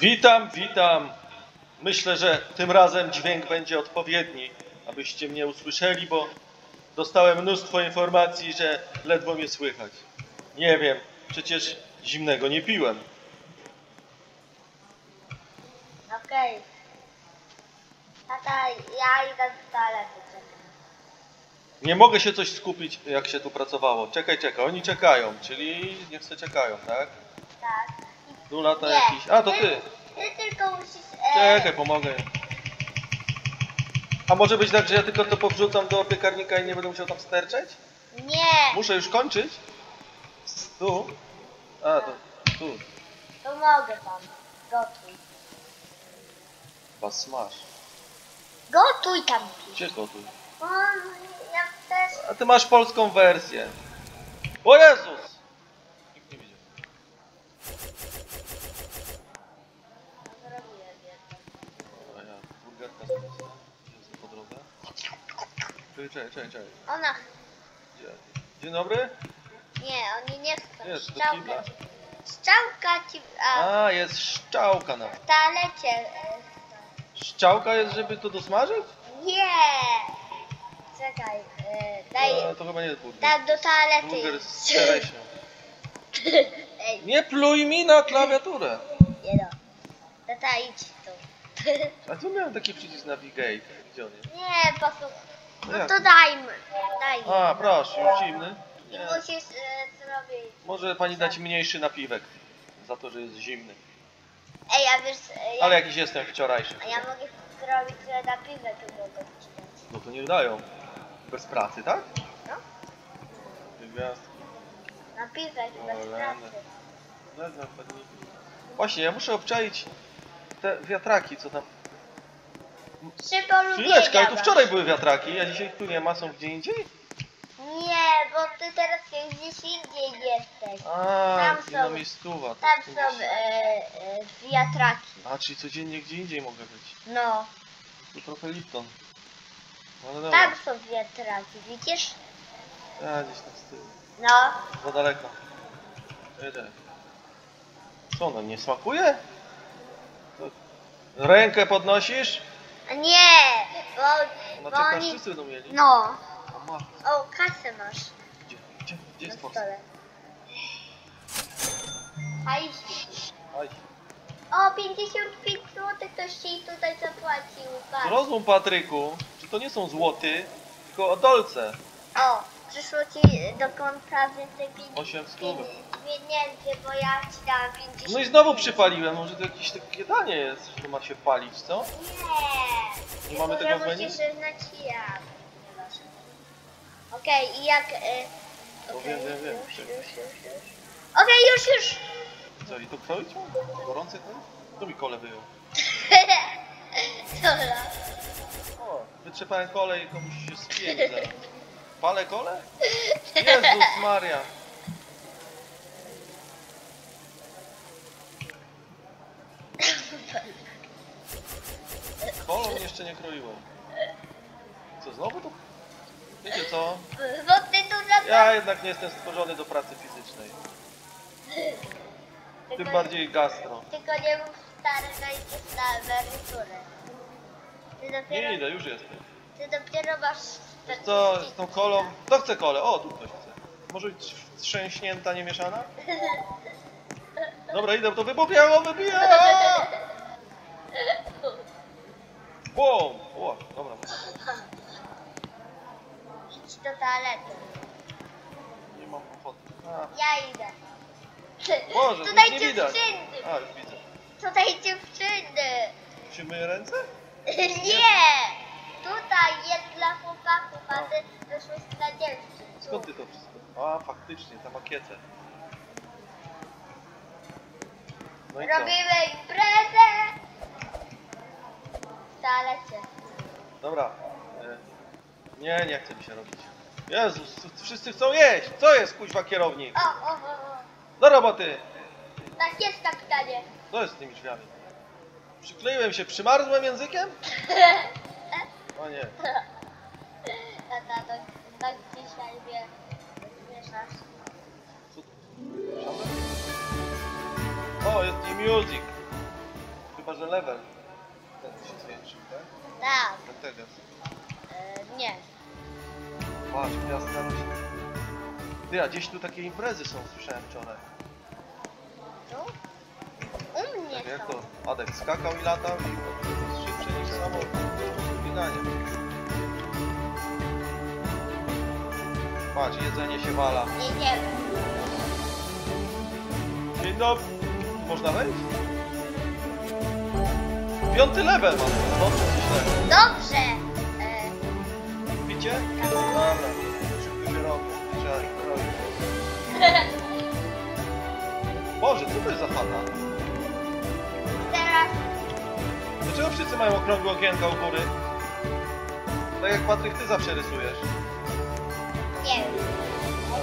Witam, witam. Myślę, że tym razem dźwięk będzie odpowiedni, abyście mnie usłyszeli, bo dostałem mnóstwo informacji, że ledwo mnie słychać. Nie wiem, przecież zimnego nie piłem. Okej. Tata, ja idę do toalety. Nie mogę się coś skupić, jak się tu pracowało. Czekaj, czekaj, oni czekają, czyli niech se czekają, tak? Tak. Tu lata Nie. jakiś... A, to ty! Ty tylko musisz... E, Czekaj, pomogę. A może być tak, że ja tylko to powrzucam do piekarnika i nie będę musiał tam sterczeć? Nie, Muszę już kończyć? Tu? A, to tu. pomogę wam. Gotuj. Was smash. Gotuj tam. Gdzie gotuj? O, ja też... A ty masz polską wersję. O Jezus! Ja, burgerka z Jest po drodze. Czekaj, czekaj, czekaj, czekaj. Ona... Gdzie? Dzień dobry? Nie, oni nie chcą. Jest, do Szczałka kibla. ci... Szczałka ci... A, A, jest szczałka na. w toalecie... E, Szczałka jest, żeby to dosmażyć? nie! Czekaj, e, daj... To chyba nie jest burger. Tak, do toalety. Burger z czereśnią. Ej, Nie pluj mi na klawiaturę. nie no. Tata, idź. A tu miałem taki przycisk navigate. Gdzie on jest? Nie, posłuchaj. No No jak? to dajmy. Daj. A, proszę, już zimny. I Nie. musisz e, zrobić. Może pani dać mniejszy napiwek. Za to, że jest zimny. Ej, a wiesz, e, ja, Ale jakiś jestem wczorajszy. a ja mogę zrobić e, na piwę tu mogę. No to nie dają. Bez pracy, tak? No. Dwie gwiazdki. Na piwę bez Oleny. pracy. Wezmę pewnie. Właśnie, ja muszę obczaić te wiatraki, co tam. Trzy polubienia Chwileczkę, ale tu wczoraj były wiatraki, a dzisiaj tu nie ma, są gdzie indziej? Nie, bo ty teraz gdzieś indziej jesteś. A, Tam są- to Tam tu są gdzieś- e, e, wiatraki. A, czyli codziennie gdzie indziej mogę być. No, Tu trochę Lipton. No, Ale dobra. tam są wiatraki, widzisz? Ja gdzieś tam z tyłu. No, Za daleko. Jedę. Co ono, nie smakuje? Rękę podnosisz? Nie, bo, No bo oni... wszyscy będą mieli. No, O, o, kasę masz Gdzie, gdzie, gdzie jest Polska? Aj. O, 55 zł ktoś ci tutaj zapłacił. patrz. Zrozum, Patryku, czy to nie są złoty, tylko odolce. O, przyszło ci do konta więcej pieniędzy. Osiem stówek. Bo ja ci dałam 50. No i znowu przypaliłem, może to jakieś takie danie jest, że ma się palić, co? Nie. Nie mamy tego w menu? musisz znać ja. Okej, i jak... No okej, wiem, wiem, wiem. Już, już, już, już. Okej, już, już. Co, i to idzie? Gorący kto? Kto mi kole wyjął? Dobra. O, wytrzepałem kole i komuś się spięć zaraz. Palę kole? Jezus Maria. Kolą jeszcze nie kroiłem. Co, znowu to? Wiecie co? Bo ty tu za Ja jednak nie jestem stworzony do pracy fizycznej. Tym Tylko- bardziej gastro. Tylko nie mów stary, że idziesz na emeryturę. Ty dopiero, Nie idę, już jestem. ty dopiero masz... Wiesz co, z tą kolą... Kto chce kolę? O, tu ktoś chce. Może być trzęśnięta, nie mieszana? Dobra, idę, to wybuchnie, o, wybija! Bum! O, dobra. Idź do toalety. Nie mam ochoty. A, Ja idę. Boże, Tutaj nic nie widać. dziewczyny. A, już widzę. Tutaj dziewczyny. Się myję ręce? Nie! Tutaj jest dla chłopaków, a ty wyszłeś dla dziewczyn. Skąd ty to wszystko? A, faktycznie, ta makietę. No i co? Robimy imprezę! W toalecie. Dobra. E, Nie, nie chce mi się robić. Jezus, wszyscy chcą jeść! Co jest, kuźwa kierownik? O, o, o, o. Do roboty! Tak jest kapitanie. Co jest z tymi drzwiami? Przykleiłem się, przymarzłem językiem? O nie. Tata, tak, tak dzisiaj mnie zmieszasz. O, jest i music. level. Ten się zwiększył, tak? Tak. Ten teraz. E, nie. Patrz, gwiazdka rośnie. Ty, a gdzieś tu takie imprezy są, słyszałem wczoraj. Tu? U mnie Tak jak są. to Adek skakał i latał i jest szybszy niż samochód. Bieganie. Patrz, jedzenie się wala. Jedziemy. Dzień dobry. Można wejść? Piąty level mam. Dobrze myślę. Dobrze. E, Widzicie? Dobra. Szybko się robi. Trzeba ich robić. Boże, co to jest za chata? teraz Dlaczego wszyscy mają okrągłe okienka u góry? Tak jak Patryk, ty zawsze rysujesz. nie wiem.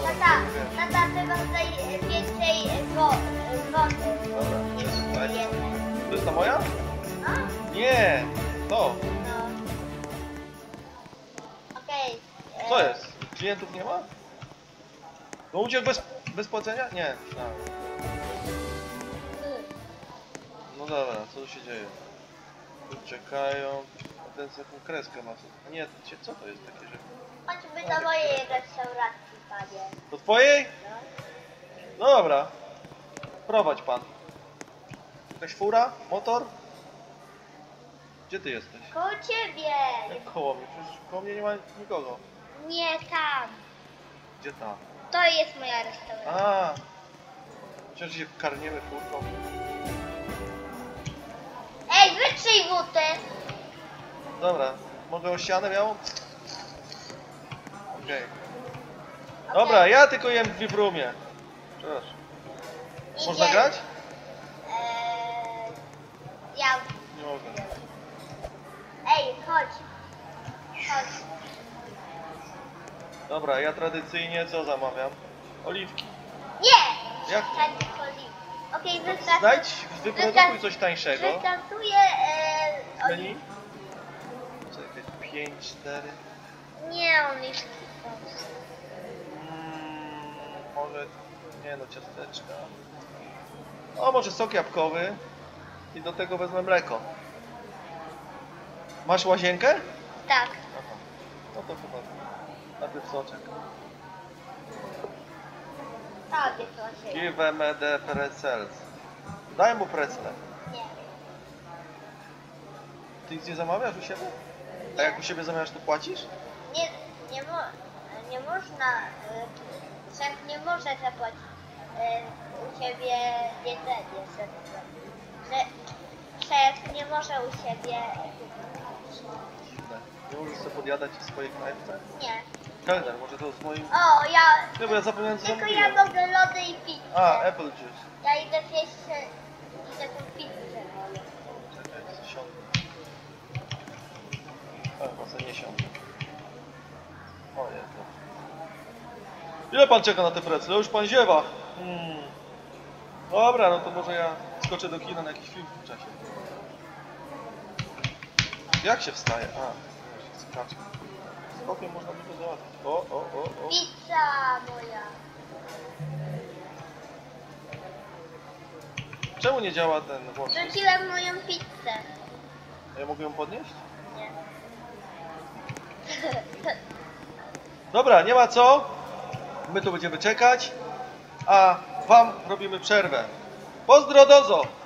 Tata, tata, trzeba tutaj e, więcej e, wo, e, wody. Dobra, przesuwaj. To jest ta moja? Nie! To. no. Okej. e, Co jest? Klientów nie ma? No uciekł bez, bez płacenia? Nie. myślałem. No dobra, co tu się dzieje? Tu czekają. A ten taką kreskę ma. Nie, co to jest takie, że... Chodźmy do mojej restauracji, panie. Do twojej? No dobra. Prowadź pan. Jakaś fura? Motor? Gdzie ty jesteś? Koło ciebie. Jak koło mnie? Przecież koło mnie nie ma nikogo. Nie tam. Gdzie tam? To jest moja restauracja. A, Przecież się karniemy furką. Ej, wytrzyj buty. Dobra, mogę o ścianę miałą? Okej. Dobra, ja tylko jem w rumie. Przepraszam. Można grać? Eee, ja. Nie mogę. Chodź. Chodź. Dobra, ja tradycyjnie co zamawiam? Oliwki. Nie! Jak? Chodzi. Okej, No, wypracuję. Znajdź, wyprodukuj coś tańszego. Wypracuję e, Menu? oli- Czekaj, 5, 4. Nie, oliwki. Mm, może, nie no, ciasteczka. O, może sok jabłkowy. I do tego wezmę mleko. Masz łazienkę? Tak. Aha. No to chyba najpierw soczek. Tak, wypracuję. Give me the pretzels. Daj mu pretzle. Nie. Ty nic nie zamawiasz u siebie? A jak u siebie zamawiasz, to płacisz? Nie, nie, mo, nie można, y, szef nie może zapłacić y, u siebie jedzenie, że, że szef nie może u siebie Dziwne. Nie możesz sobie podjadać w swojej knajpce? nie. Kelner, może to z moim... O, ja, Nie, bo ja zapomniałem co tylko zamówiłem. ja mogę lody i pizzę. A, apple juice. Ja idę idę tą pizzę. Czekaj, siądę. A, chyba sobie nie siądę. O, jest. Ile pan czeka na te precle? Już pan ziewa. Hmm. Dobra, no to może ja skoczę do kina na jakiś film w tym czasie. Jak się wstaje? A, skaczę. Skokiem można by to załatwić. O, o, o, o. Pizza moja. Czemu nie działa ten włącznik? Rzuciłem moją pizzę. Ja mogę ją podnieść? Nie. Dobra, nie ma co. My tu będziemy czekać, a wam robimy przerwę. Pozdro dozo!